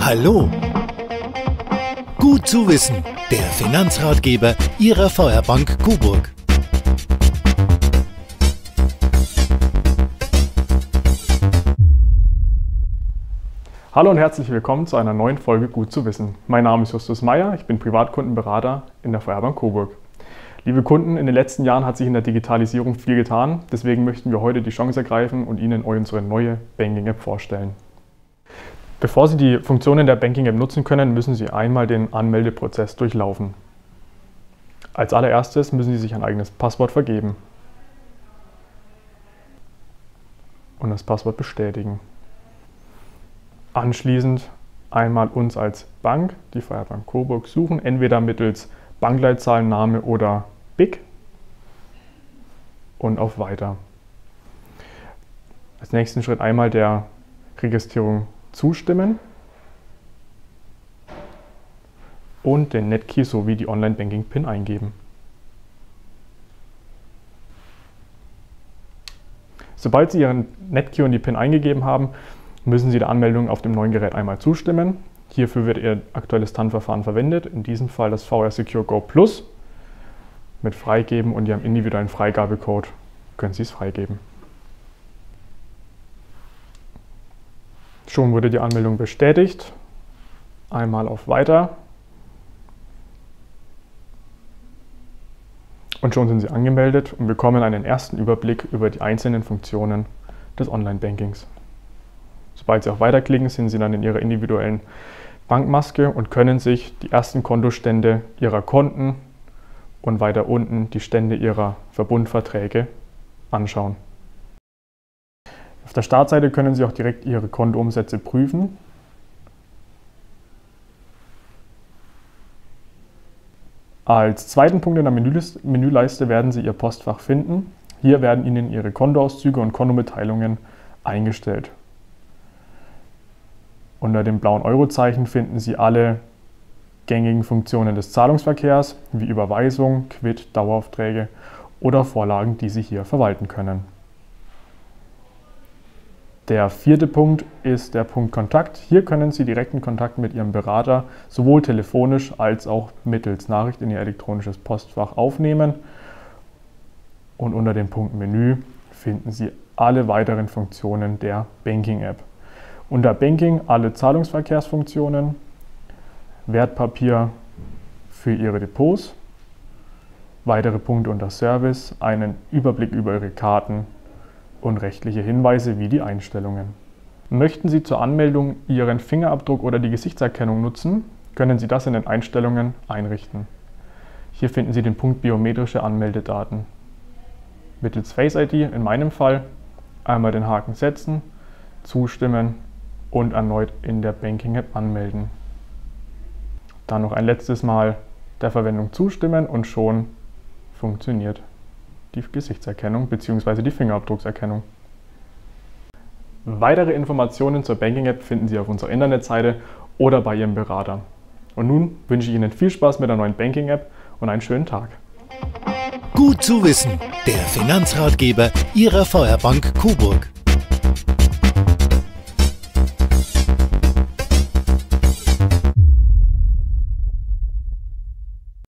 Hallo. Gut zu wissen, der Finanzratgeber Ihrer Feuerbank Coburg. Hallo und herzlich willkommen zu einer neuen Folge Gut zu wissen. Mein Name ist Justus Meyer, ich bin Privatkundenberater in der Feuerbank Coburg. Liebe Kunden, in den letzten Jahren hat sich in der Digitalisierung viel getan, deswegen möchten wir heute die Chance ergreifen und Ihnen unsere neue Banking-App vorstellen. Bevor Sie die Funktionen der Banking-App nutzen können, müssen Sie einmal den Anmeldeprozess durchlaufen. Als allererstes müssen Sie sich ein eigenes Passwort vergeben und das Passwort bestätigen. Anschließend einmal uns als Bank, die Feuerbank Coburg, suchen, entweder mittels Bankleitzahlen, oder BIC und auf Weiter. Als nächsten Schritt einmal der Registrierung zustimmen und den Netkey sowie die Online-Banking-PIN eingeben. Sobald Sie Ihren Netkey und die PIN eingegeben haben, müssen Sie der Anmeldung auf dem neuen Gerät einmal zustimmen. Hierfür wird Ihr aktuelles TAN-Verfahren verwendet, in diesem Fall das VR Secure Go Plus. Mit Freigeben und Ihrem individuellen Freigabecode können Sie es freigeben. Schon wurde die Anmeldung bestätigt. Einmal auf Weiter. Und schon sind Sie angemeldet und bekommen einen ersten Überblick über die einzelnen Funktionen des Online-Bankings. Sobald Sie auf Weiterklicken, sind Sie dann in Ihrer individuellen Bankmaske und können sich die ersten Kontostände Ihrer Konten und weiter unten die Stände Ihrer Verbundverträge anschauen. Auf der Startseite können Sie auch direkt Ihre Kontoumsätze prüfen. Als zweiten Punkt in der Menüleiste werden Sie Ihr Postfach finden. Hier werden Ihnen Ihre Kontoauszüge und Kontomitteilungen eingestellt. Unter dem blauen Eurozeichen finden Sie alle gängigen Funktionen des Zahlungsverkehrs wie Überweisung, Quid, Daueraufträge oder Vorlagen, die Sie hier verwalten können. Der vierte Punkt ist der Punkt Kontakt. Hier können Sie direkten Kontakt mit Ihrem Berater sowohl telefonisch als auch mittels Nachricht in Ihr elektronisches Postfach aufnehmen. Und unter dem Punkt Menü finden Sie alle weiteren Funktionen der Banking-App. Unter Banking alle Zahlungsverkehrsfunktionen, Wertpapier für Ihre Depots, weitere Punkte unter Service, einen Überblick über Ihre Karten und rechtliche Hinweise wie die Einstellungen. Möchten Sie zur Anmeldung Ihren Fingerabdruck oder die Gesichtserkennung nutzen, können Sie das in den Einstellungen einrichten. Hier finden Sie den Punkt biometrische Anmeldedaten. Mittels Face ID in meinem Fall einmal den Haken setzen, zustimmen und erneut in der Banking App anmelden. Dann noch ein letztes Mal der Verwendung zustimmen und schon funktioniert die Gesichtserkennung bzw. die Fingerabdruckserkennung. Weitere Informationen zur Banking-App finden Sie auf unserer Internetseite oder bei Ihrem Berater. Und nun wünsche ich Ihnen viel Spaß mit der neuen Banking-App und einen schönen Tag. Gut zu wissen, der Finanzratgeber Ihrer Feuerbank Coburg.